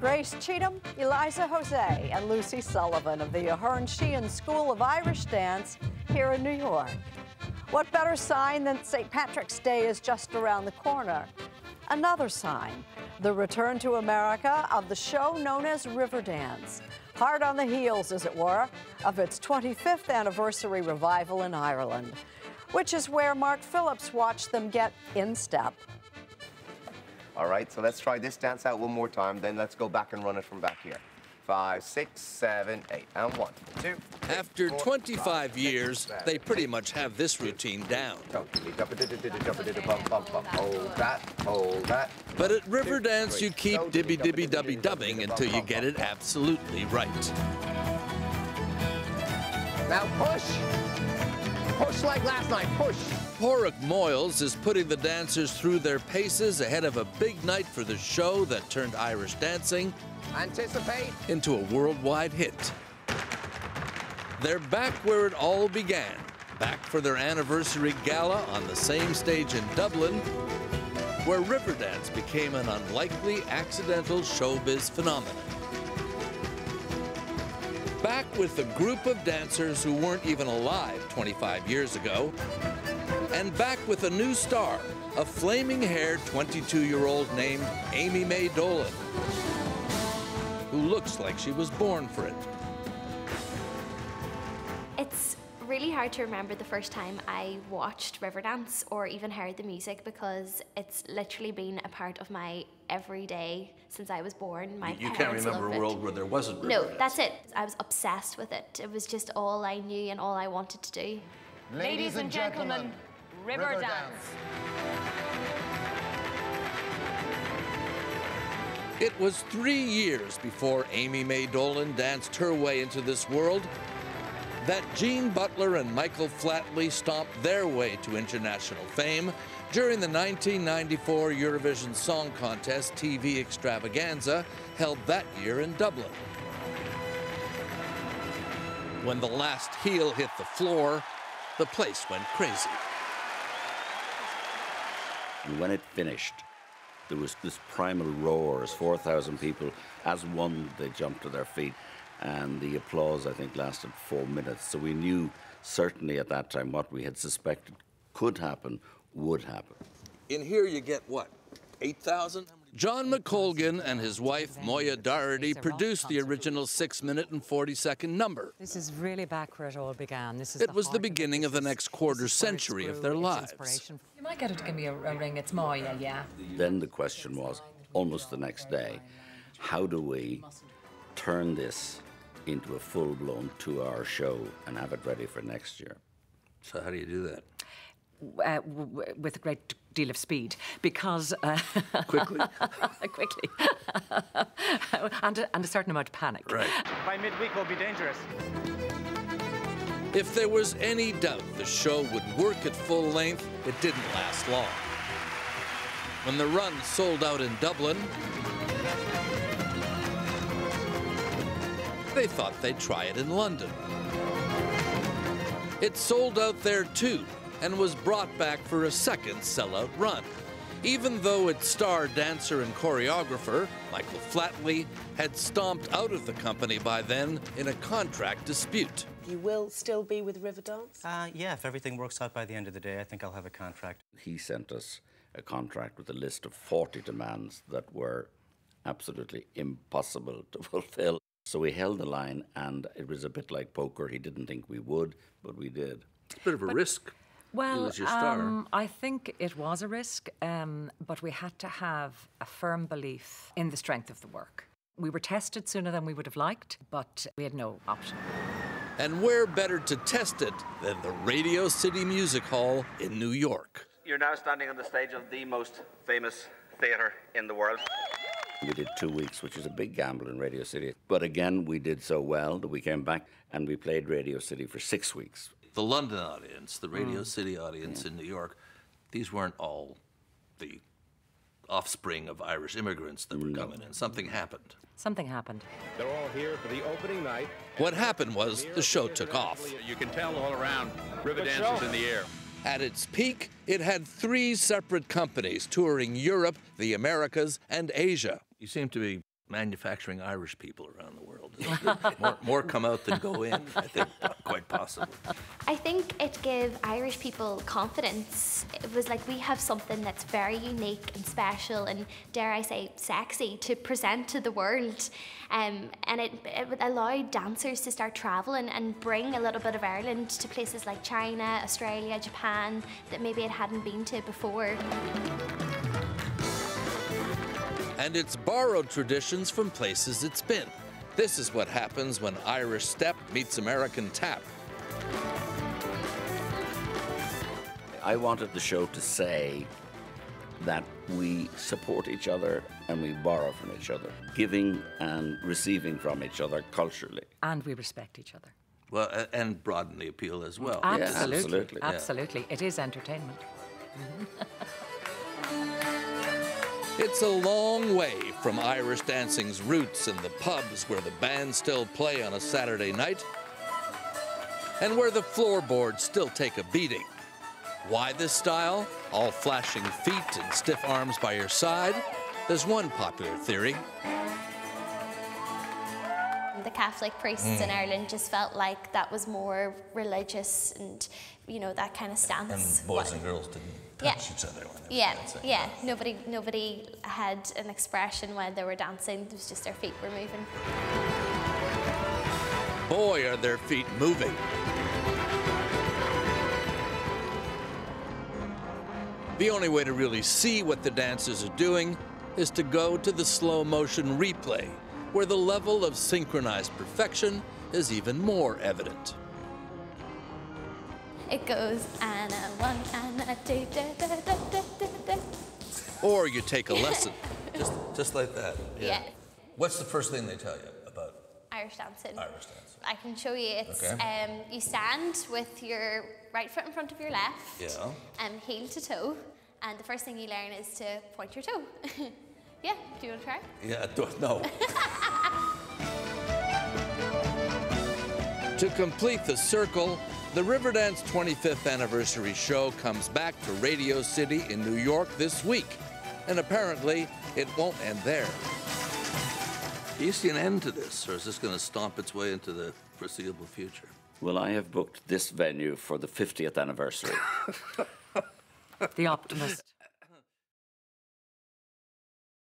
Grace Cheatham, Eliza Jose, and Lucy Sullivan of the Ahern Sheehan School of Irish Dance here in New York. What better sign than St. Patrick's Day is just around the corner? Another sign, the return to America of the show known as Riverdance, hard on the heels, as it were, of its 25th anniversary revival in Ireland, which is where Mark Phillips watched them get in step. All right, so let's try this dance out one more time, then let's go back and run it from back here. Five, six, seven, eight, and one, two. three, After four, 25 five, years, six, they pretty eight. much have this routine down. Hold that, hold that. But at Riverdance, you keep dibby, dibby dubby dubbing until you get it absolutely right. Now push. Push like last night, push. Padraic Moyles is putting the dancers through their paces ahead of a big night for the show that turned Irish dancing Anticipate. into a worldwide hit. They're back where it all began, back for their anniversary gala on the same stage in Dublin, where Riverdance became an unlikely accidental showbiz phenomenon. With a group of dancers who weren't even alive 25 years ago, and back with a new star, a flaming haired 22 year old named Amy-Mae Dolan, who looks like she was born for it. It's really hard to remember the first time I watched Riverdance or even heard the music because it's literally been a part of my everyday since I was born. My You can't parents remember love a it. world where there wasn't No, Riverdance. that's it. I was obsessed with it. It was just all I knew and all I wanted to do. Ladies and gentlemen, Riverdance. It was three years before Amy-Mae Dolan danced her way into this world that Jean Butler and Michael Flatley stomped their way to international fame during the 1994 Eurovision Song Contest TV extravaganza held that year in Dublin. When the last heel hit the floor, the place went crazy. And when it finished, there was this primal roar as 4,000 people, as one, they jumped to their feet. And the applause, I think, lasted four minutes. So we knew certainly at that time what we had suspected could happen would happen. In here, you get what? 8,000? John McColgan and his wife, Moya Doherty, produced the original 6 minute and 40 second number. This is really back where it all began. This is It was the beginning of the next quarter this is where it century of their lives. You might get her to give me a, a ring. It's Moya, yeah. Then the question was, almost the next day, how do we turn this into a full blown two hour show and have it ready for next year? So, how do you do that? uh, w- w- with a great deal of speed because uh, Quickly? quickly and, a, and a certain amount of panic. Right. By midweek, we'll be dangerous. If there was any doubt the show would work at full length, it didn't last long. When the run sold out in Dublin, they thought they'd try it in London. It sold out there too and was brought back for a second sellout run. Even though its star dancer and choreographer, Michael Flatley, had stomped out of the company by then in a contract dispute. You will still be with Riverdance? Uh, yeah, if everything works out by the end of the day, I think I'll have a contract. He sent us a contract with a list of 40 demands that were absolutely impossible to fulfill. So we held the line, and it was a bit like poker. He didn't think we would, but we did. It's a bit of a risk. Well, was your star. um, I think it was a risk, um, but we had to have a firm belief in the strength of the work. We were tested sooner than we would have liked, but we had no option. And where better to test it than the Radio City Music Hall in New York? You're now standing on the stage of the most famous theatre in the world. We did two weeks, which is a big gamble in Radio City. But again, we did so well that we came back and we played Radio City for six weeks. The London audience, the Radio mm. City audience in New York, these weren't all the offspring of Irish immigrants that were coming in. Something happened. Something happened. They're all here for the opening night. What happened was the show took off. You can tell all around. Riverdance is in the air. At its peak, it had three separate companies touring Europe, the Americas, and Asia. You seem to be manufacturing Irish people around the world. more, more come out than go in, I think, quite possibly. I think it gave Irish people confidence. It was like we have something that's very unique and special and, dare I say, sexy to present to the world. Um, and it, it allowed dancers to start travelling and bring a little bit of Ireland to places like China, Australia, Japan that maybe it hadn't been to before and it's borrowed traditions from places it's been. This is what happens when Irish step meets American tap. I wanted the show to say that we support each other and we borrow from each other, giving and receiving from each other culturally. And we respect each other. Well, and broaden the appeal as well. Absolutely. Yeah, absolutely. Absolutely. It is entertainment. It's a long way from Irish dancing's roots and the pubs where the bands still play on a Saturday night and where the floorboards still take a beating. Why this style? All flashing feet and stiff arms by your side? There's one popular theory. The Catholic priests mm. in Ireland just felt like that was more religious and, you know, that kind of stance. And boys and girls didn't yeah. each other yeah, yeah. Nobody, nobody had an expression when they were dancing. It was just their feet were moving. Boy, are their feet moving. The only way to really see what the dancers are doing is to go to the slow motion replay, where the level of synchronized perfection is even more evident. It goes and a one and or you take a lesson, just just like that. Yeah. yeah. What's the first thing they tell you about Irish dancing? Irish dancing. I can show you. It's okay. um, you stand with your right foot in front of your left. Yeah. And um, heel to toe, and the first thing you learn is to point your toe. yeah. Do you want to try? Yeah. Don't know. to complete the circle, the Riverdance 25th anniversary show comes back to Radio City in New York this week, and apparently it won't end there. Do you see an end to this, or is this going to stomp its way into the foreseeable future? Well, I have booked this venue for the 50th anniversary. the optimist.